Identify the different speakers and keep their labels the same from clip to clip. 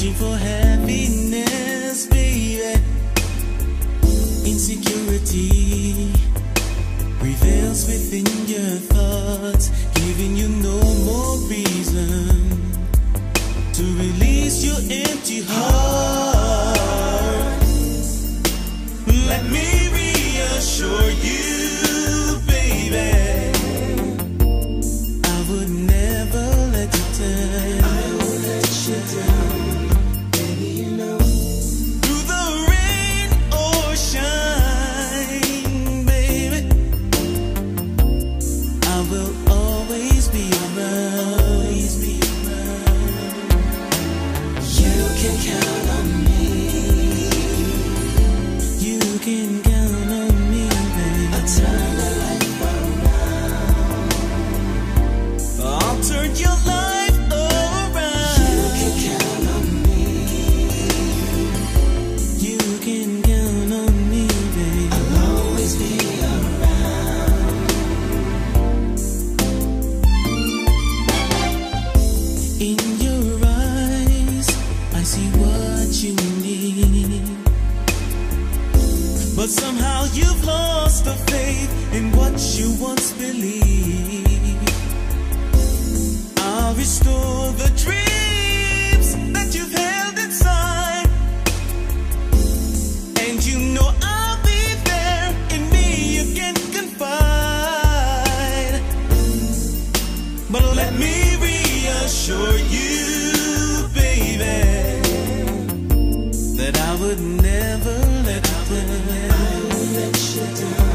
Speaker 1: searching for happiness, baby. Insecurity prevails within your thoughts, giving you no more reason to release your empty heart. count on me. You can But somehow you've lost the faith in what you once believed. I'll restore the dreams that you've held inside. And you know I'll be there in me you can confide. But let me reassure you, baby, that I would never down. I will let you down.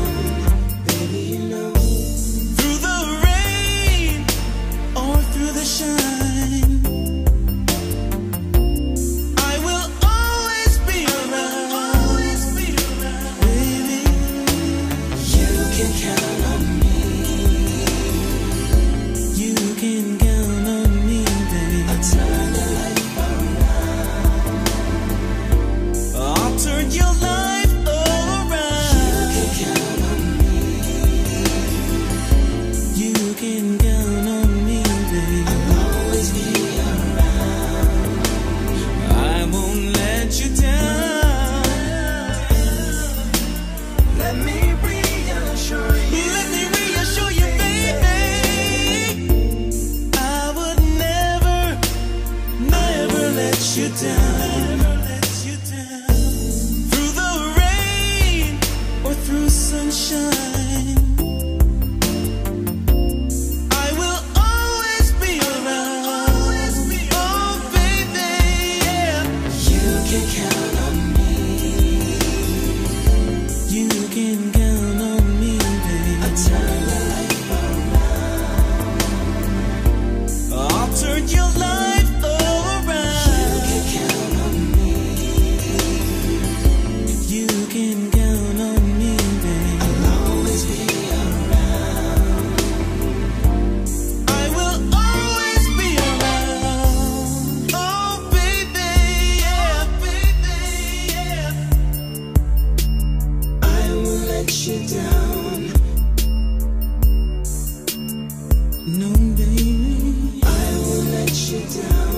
Speaker 1: you down. No, baby, I won't let you down.